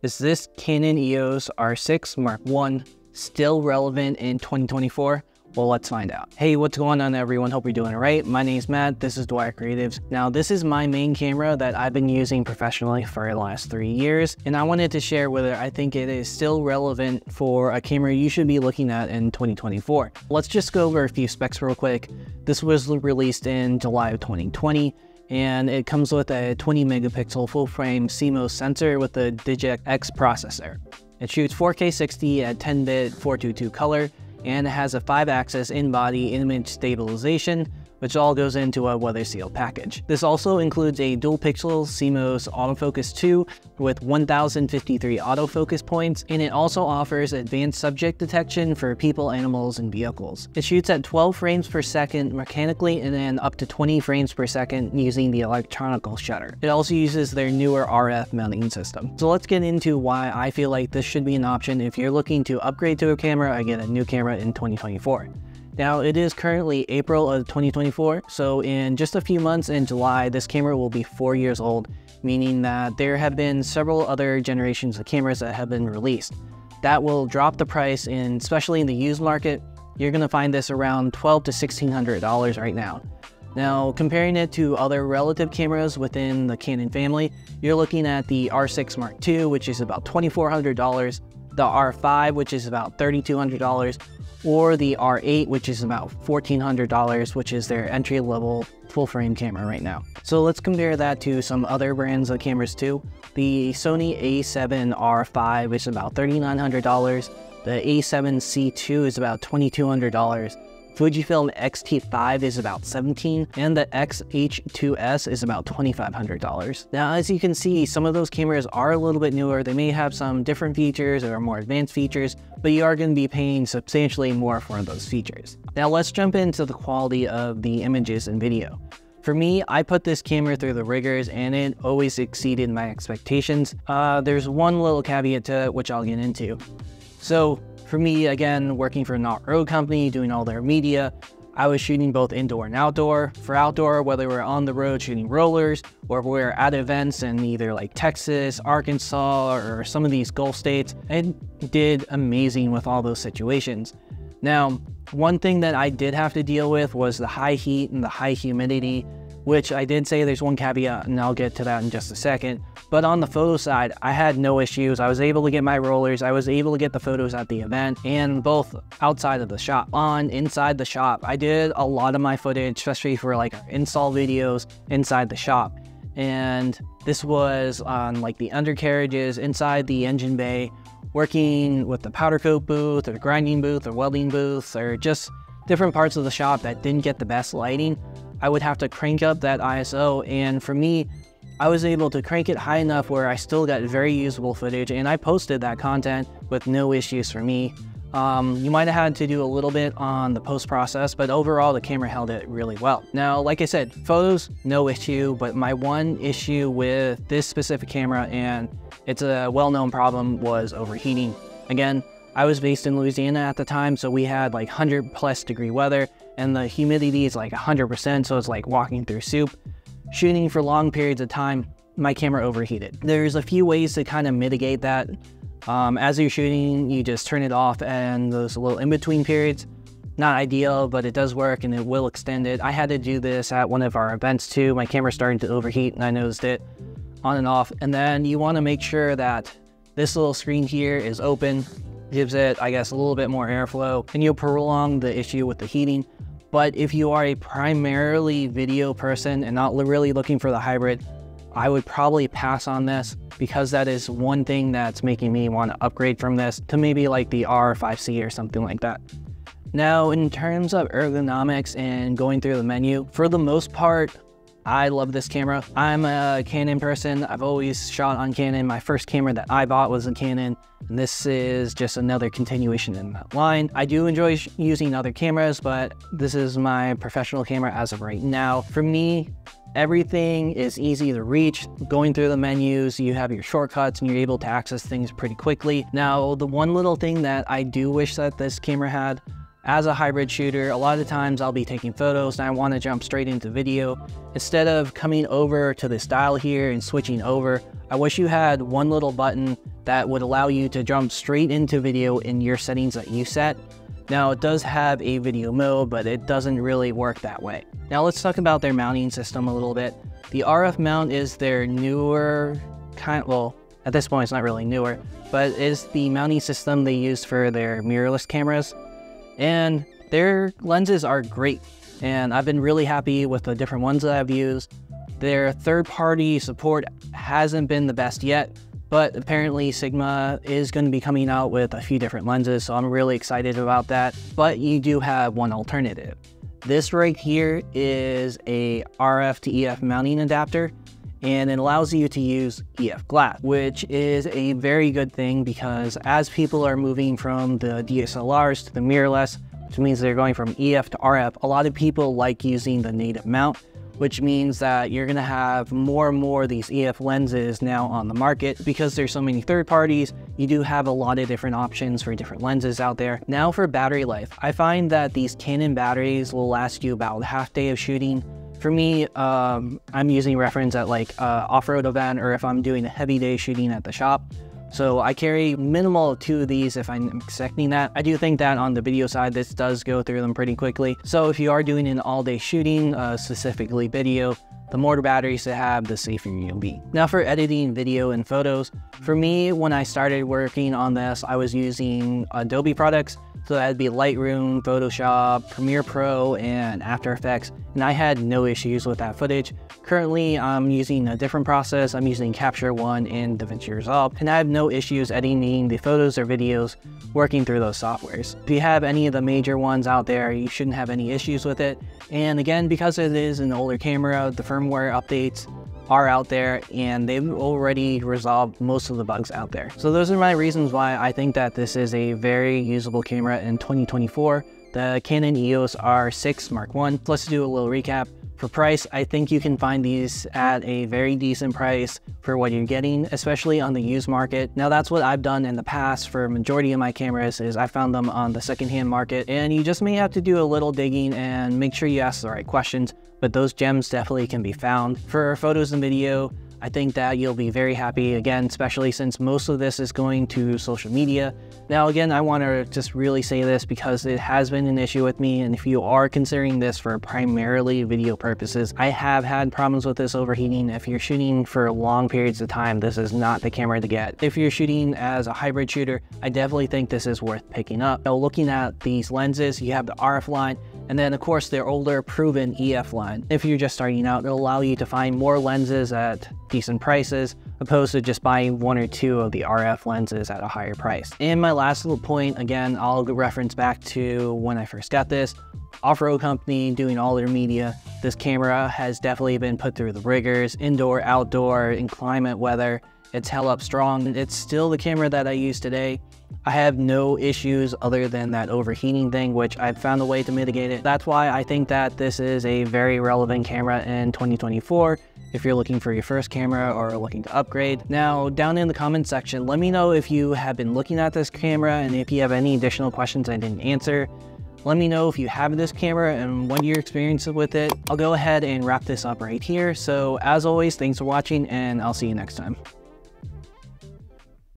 Is this Canon EOS R6 Mark I still relevant in 2024? Well, let's find out. Hey, what's going on everyone? Hope you're doing all right. My name's Matt, this is Dwyer Creatives. Now, this is my main camera that I've been using professionally for the last three years, and I wanted to share whether I think it is still relevant for a camera you should be looking at in 2024. Let's just go over a few specs real quick. This was released in July of 2020, and it comes with a 20 megapixel full frame CMOS sensor with a Digic X processor. It shoots 4K 60 at 10-bit 422 color, and it has a 5-axis in-body image stabilization, which all goes into a weather seal package. This also includes a dual pixel CMOS autofocus 2 with 1053 autofocus points, and it also offers advanced subject detection for people, animals, and vehicles. It shoots at 12 frames per second mechanically and then up to 20 frames per second using the electronical shutter. It also uses their newer RF mounting system. So let's get into why I feel like this should be an option if you're looking to upgrade to a camera or get a new camera in 2024. Now it is currently April of 2024, so in just a few months in July, this camera will be four years old, meaning that there have been several other generations of cameras that have been released. That will drop the price, and especially in the used market, you're gonna find this around 12 to $1,600 right now. Now, comparing it to other relative cameras within the Canon family, you're looking at the R6 Mark II, which is about $2,400, the R5, which is about $3,200, or the R8, which is about $1,400, which is their entry-level full-frame camera right now. So let's compare that to some other brands of cameras too. The Sony a7R5 is about $3,900. The a7C2 is about $2,200. Fujifilm X-T5 is about 17 and the X-H2S is about $2,500. Now, as you can see, some of those cameras are a little bit newer. They may have some different features or more advanced features, but you are going to be paying substantially more for those features. Now, let's jump into the quality of the images and video. For me, I put this camera through the rigors and it always exceeded my expectations. Uh, there's one little caveat to it, which I'll get into. So for me, again, working for an off-road company, doing all their media, I was shooting both indoor and outdoor. For outdoor, whether we're on the road shooting rollers or we're at events in either like Texas, Arkansas, or some of these Gulf states, I did amazing with all those situations. Now, one thing that I did have to deal with was the high heat and the high humidity which I did say there's one caveat and I'll get to that in just a second. But on the photo side, I had no issues. I was able to get my rollers. I was able to get the photos at the event and both outside of the shop. On inside the shop, I did a lot of my footage, especially for like install videos inside the shop. And this was on like the undercarriages inside the engine bay, working with the powder coat booth or grinding booth or welding booth or just different parts of the shop that didn't get the best lighting. I would have to crank up that ISO. And for me, I was able to crank it high enough where I still got very usable footage and I posted that content with no issues for me. Um, you might have had to do a little bit on the post process, but overall the camera held it really well. Now, like I said, photos, no issue, but my one issue with this specific camera, and it's a well-known problem, was overheating. Again, I was based in Louisiana at the time, so we had like 100 plus degree weather, and the humidity is like 100%, so it's like walking through soup. Shooting for long periods of time, my camera overheated. There's a few ways to kind of mitigate that. Um, as you're shooting, you just turn it off and those little in-between periods, not ideal, but it does work and it will extend it. I had to do this at one of our events too. My camera started to overheat and I noticed it on and off. And then you wanna make sure that this little screen here is open, gives it, I guess, a little bit more airflow and you'll prolong the issue with the heating. But if you are a primarily video person and not really looking for the hybrid, I would probably pass on this because that is one thing that's making me want to upgrade from this to maybe like the R5C or something like that. Now, in terms of ergonomics and going through the menu, for the most part, I love this camera. I'm a Canon person. I've always shot on Canon. My first camera that I bought was a Canon. And this is just another continuation in that line. I do enjoy using other cameras, but this is my professional camera as of right now. For me, Everything is easy to reach. Going through the menus, you have your shortcuts and you're able to access things pretty quickly. Now, the one little thing that I do wish that this camera had as a hybrid shooter, a lot of times I'll be taking photos and I want to jump straight into video. Instead of coming over to this dial here and switching over, I wish you had one little button that would allow you to jump straight into video in your settings that you set. Now it does have a video mode, but it doesn't really work that way. Now let's talk about their mounting system a little bit. The RF mount is their newer kind, well, at this point it's not really newer, but is the mounting system they use for their mirrorless cameras and their lenses are great. And I've been really happy with the different ones that I've used. Their third-party support hasn't been the best yet, but apparently Sigma is going to be coming out with a few different lenses, so I'm really excited about that. But you do have one alternative. This right here is a RF to EF mounting adapter, and it allows you to use EF glass, which is a very good thing because as people are moving from the DSLRs to the mirrorless, which means they're going from EF to RF, a lot of people like using the native mount, which means that you're gonna have more and more of these EF lenses now on the market because there's so many third parties, you do have a lot of different options for different lenses out there. Now for battery life, I find that these Canon batteries will last you about half day of shooting for me, um, I'm using reference at like uh, off-road event or if I'm doing a heavy day shooting at the shop. So I carry minimal two of these if I'm expecting that. I do think that on the video side, this does go through them pretty quickly. So if you are doing an all day shooting, uh, specifically video, the more batteries to have, the safer you'll be. Now for editing video and photos, for me, when I started working on this, I was using Adobe products so that'd be Lightroom, Photoshop, Premiere Pro, and After Effects. And I had no issues with that footage. Currently, I'm using a different process. I'm using Capture One and DaVinci Resolve, and I have no issues editing the photos or videos working through those softwares. If you have any of the major ones out there, you shouldn't have any issues with it. And again, because it is an older camera, the firmware updates are out there and they've already resolved most of the bugs out there. So those are my reasons why I think that this is a very usable camera in 2024. The Canon EOS R6 Mark I. Let's do a little recap. For price, I think you can find these at a very decent price for what you're getting, especially on the used market. Now that's what I've done in the past for majority of my cameras is I found them on the secondhand market and you just may have to do a little digging and make sure you ask the right questions, but those gems definitely can be found. For photos and video, I think that you'll be very happy again, especially since most of this is going to social media. Now, again, I want to just really say this because it has been an issue with me. And if you are considering this for primarily video purposes, I have had problems with this overheating. If you're shooting for long periods of time, this is not the camera to get. If you're shooting as a hybrid shooter, I definitely think this is worth picking up. Now, looking at these lenses, you have the RF line, and then of course their older proven EF line. If you're just starting out, it'll allow you to find more lenses at decent prices opposed to just buying one or two of the RF lenses at a higher price. And my last little point, again, I'll reference back to when I first got this, off-road company doing all their media. This camera has definitely been put through the rigors, indoor, outdoor, in climate, weather. It's held up strong. It's still the camera that I use today. I have no issues other than that overheating thing, which I've found a way to mitigate it. That's why I think that this is a very relevant camera in 2024 if you're looking for your first camera or looking to upgrade. Now, down in the comments section, let me know if you have been looking at this camera and if you have any additional questions I didn't answer. Let me know if you have this camera and what your experience with it. I'll go ahead and wrap this up right here. So as always, thanks for watching and I'll see you next time.